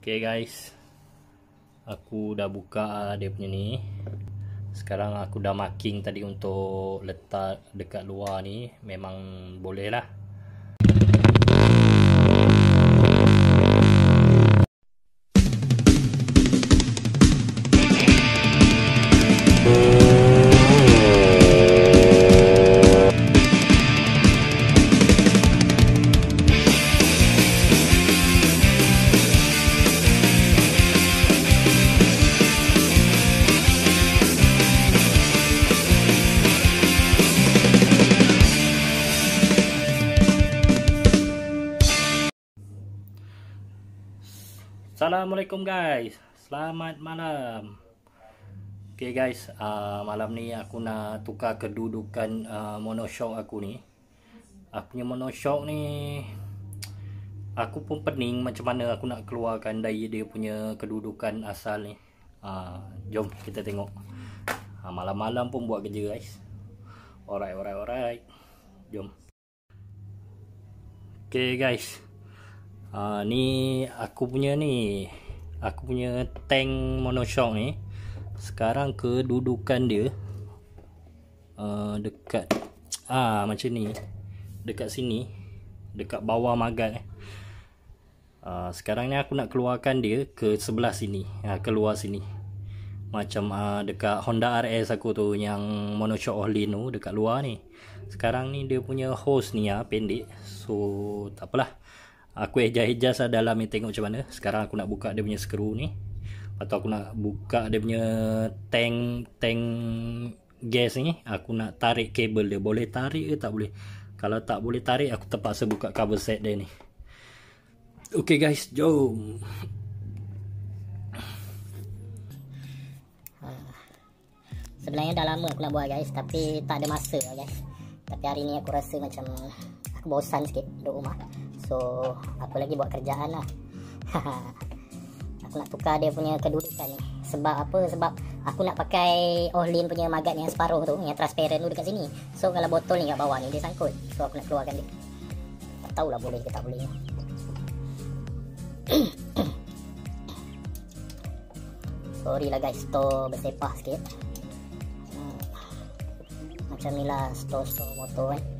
Okay guys. Aku dah buka dia punya ni. Sekarang aku dah marking tadi untuk letak dekat luar ni. Memang boleh lah Assalamualaikum guys. Selamat malam. Okay guys uh, Malam ni aku nak tukar kedudukan uh, monoshock aku ni. Aku punya monoshock ni Aku pun pening macam mana aku nak keluarkan dari dia punya kedudukan asal ni. Uh, Jom kita tengok. Uh, Malam-malam pun buat kerja guys. Alright alright alright. Jom. Okay guys Uh, ni aku punya ni Aku punya tank monoshock ni Sekarang kedudukan dia uh, Dekat Ah Macam ni Dekat sini Dekat bawah magat eh. uh, Sekarang ni aku nak keluarkan dia Ke sebelah sini uh, Keluar sini. Macam uh, dekat Honda RS aku tu Yang monoshock Ohlin tu Dekat luar ni. Sekarang ni dia punya hose ni uh, Pendek. So takpelah Aku ejas-ejas lah dalam ni tengok macam mana. Sekarang aku nak buka dia punya skru ni. Tu aku nak buka dia punya tank tank gas ni. Aku nak tarik kabel dia. Boleh tarik ke tak boleh? Kalau tak boleh tarik aku terpaksa buka cover set dia ni. Okay guys. Jom. Sebenarnya dah lama aku nak buat guys. Tapi tak ada masa guys. Tapi hari ni aku rasa macam Aku bosan sikit duduk rumah So aku lagi buat kerjaan lah. Aku nak tukar dia punya kedudukan ni. Sebab apa? Sebab aku nak pakai Ohlin punya magat yang separuh tu Yang transparent tu dekat sini. So kalau botol ni kat bawah ni dia sangkut. So aku nak keluarkan dia. Tak tahulah boleh ke tak boleh. Sorry lah guys Store bersepah sikit. Hmm. Macam ni lah store-store motor eh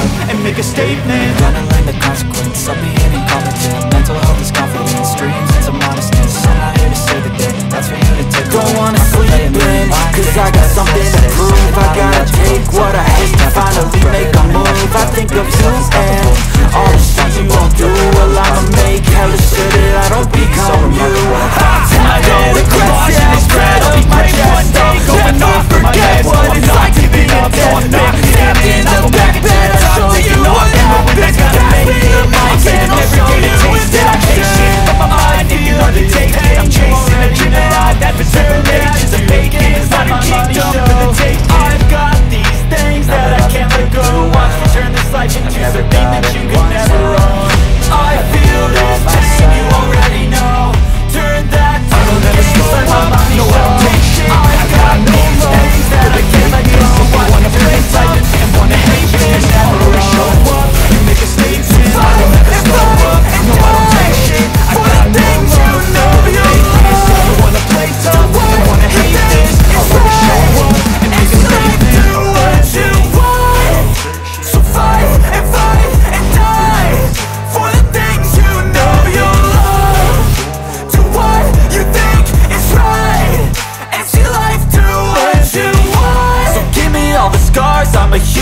make a statement. Gonna learn the consequence of being incompetent. Mental health is confidence, dreams some modestness. I'm not here to save the day, that's for you to take. Don't wanna sleep in, cause I got something to prove. I gotta take what I hate, finally make a move. I think of you and all the shit you won't do. Well I'ma make hella sure that I don't become you. Thoughts in my head, life. And choose a thing that you can never own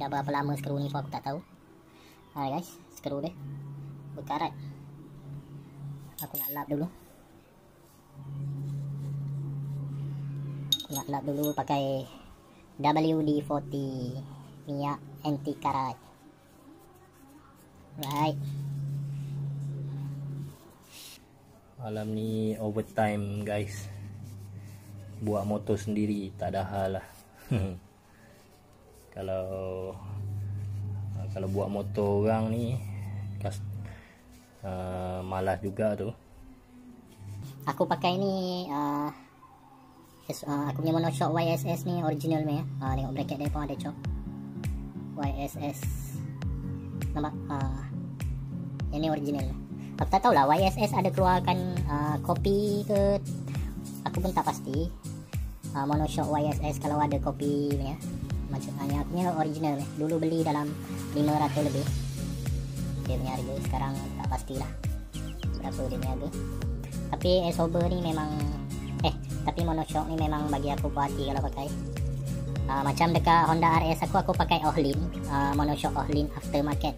dah berapa lama skru ni pun aku tak tahu. Ha guys, skru dia. Berkarat. Aku nak lap dulu. Aku nak lap dulu pakai WD-40 minyak anti karat. Right. Malam ni overtime guys Buat motor sendiri tak ada hal lah Kalau Kalau buat motor orang ni kas, uh, Malas juga tu Aku pakai ni uh, yes, uh, Aku punya monoshock YSS ni original ni ya. Uh, tengok bracket dia pun ada cok. YSS. Nampak? Uh, yang ni original. Aku tak tahulah YSS ada keluarkan uh, kopi ke Aku pun tak pasti uh, Monoshock YSS kalau ada kopi punya Macam uh, punya original. Dulu beli dalam 500 lebih. Dia punya harga sekarang tak pastilah Berapa dia punya harga. Tapi S-Over ni memang Eh tapi Monoshock ni memang bagi aku puas kalau pakai. Uh, Macam dekat Honda RS aku aku pakai Ohlin uh, Monoshock Ohlin aftermarket.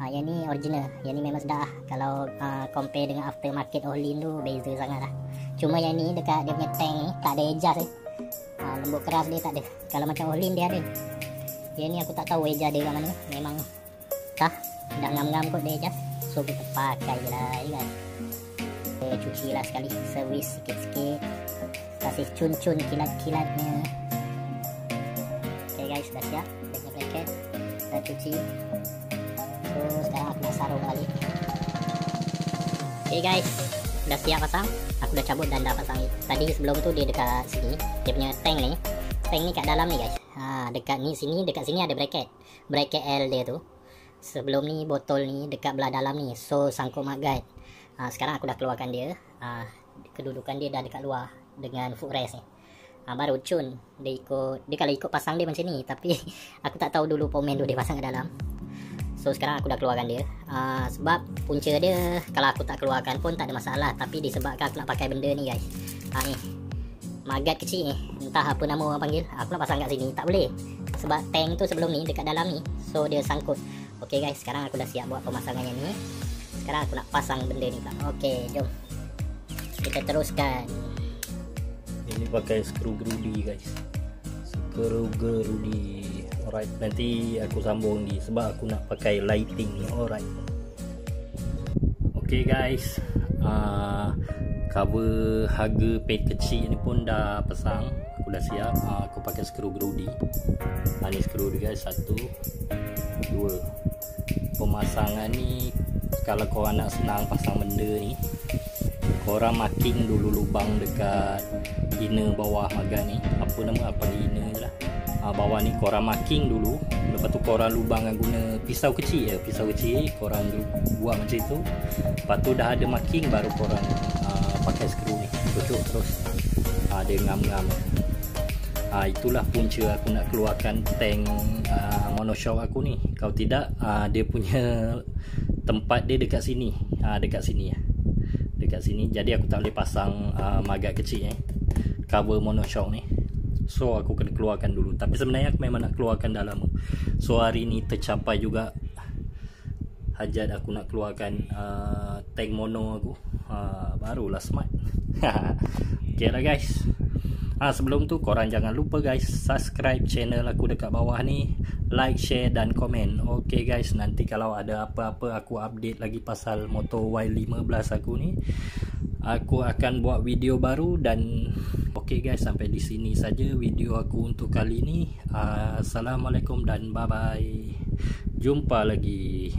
Ha, yang ni original. Yang ni memang sedap lah. Kalau uh, compare dengan aftermarket Ohlin tu Beza sangat lah. Cuma yang ni dekat dia punya tank ni Tak ada ejas eh ha, Lembut keras dia tak ada Kalau macam Ohlin dia ada. Yang ni aku tak tahu ejas dia kat mana. Memang Tah Dah ngam-ngam kot dia ejas So kita pakai je lah ya kan? Kita cuci lah sekali. Servis sikit-sikit. Kasih cun-cun kilat-kilatnya. Okay guys. Dah siap. Dia punya blanket Dah cuci. So sekarang aku nak sarung balik. Okay guys Dah siap pasang Aku dah cabut dan dah pasang Tadi sebelum tu dia dekat sini Dia punya tank ni. Tank ni kat dalam ni guys. Ha, Dekat ni sini Dekat sini ada bracket. Bracket L dia tu. Sebelum ni botol ni Dekat belah dalam ni. So sangkut magnet ha, Sekarang aku dah keluarkan dia. Ha, Kedudukan dia dah dekat luar Dengan footrest ni. Ha, Baru cun Dia ikut Dia kalau ikut pasang dia macam ni Tapi Aku tak tahu dulu pomen tu dia pasang kat dalam So sekarang aku dah keluarkan dia. Uh, Sebab punca dia Kalau aku tak keluarkan pun tak ada masalah. Tapi disebabkan aku nak pakai benda ni guys. Ha, ni. Magat kecil ni. Entah apa nama orang panggil. Aku nak pasang kat sini. Tak boleh. Sebab tank tu sebelum ni Dekat dalam ni. So dia sangkut. Okay guys. Sekarang aku dah siap buat pemasangan yang ni. Sekarang aku nak pasang benda ni pula. Okay jom. Kita teruskan. Ini pakai skru gerudi guys. Skru gerudi Alright nanti aku sambung ni Sebab aku nak pakai lighting Alright. Okay guys. Uh, Cover harga pet kecil ni pun dah pasang. Aku dah siap. Uh, Aku pakai skru gerudi uh, Ni skru dia guys. Satu Dua. Pemasangan ni Kalau korang nak senang pasang benda ni korang marking dulu lubang dekat inner bawah magan ni. Apa nama? Apa inner je lah ha, bawah ni korang marking dulu. Lepas tu korang lubang dengan guna pisau kecil je. Pisau kecil korang buat macam tu. Lepas tu dah ada marking baru korang uh, pakai skru ni. Cucuk terus. Ha, dia ngam-ngam. Ha, itulah punca aku nak keluarkan tank uh, monoshock aku ni. Kalau tidak uh, dia punya tempat dia dekat sini. Ha, dekat sini ya. Dekat sini. Jadi aku tak boleh pasang uh, magat kecil eh cover monoshock ni so aku kena keluarkan dulu. Tapi sebenarnya aku memang nak keluarkan dah lama. So hari ni tercapai juga. Hajat aku nak keluarkan uh, tank mono aku. Uh, barulah smart. Ok lah guys. Ha, sebelum tu korang jangan lupa guys subscribe channel aku dekat bawah ni. Like share dan komen. Ok guys nanti kalau ada apa-apa aku update lagi pasal motor Y15 aku ni aku akan buat video baru dan ok guys sampai di sini saja video aku untuk kali ni. Uh, Assalamualaikum dan bye bye jumpa lagi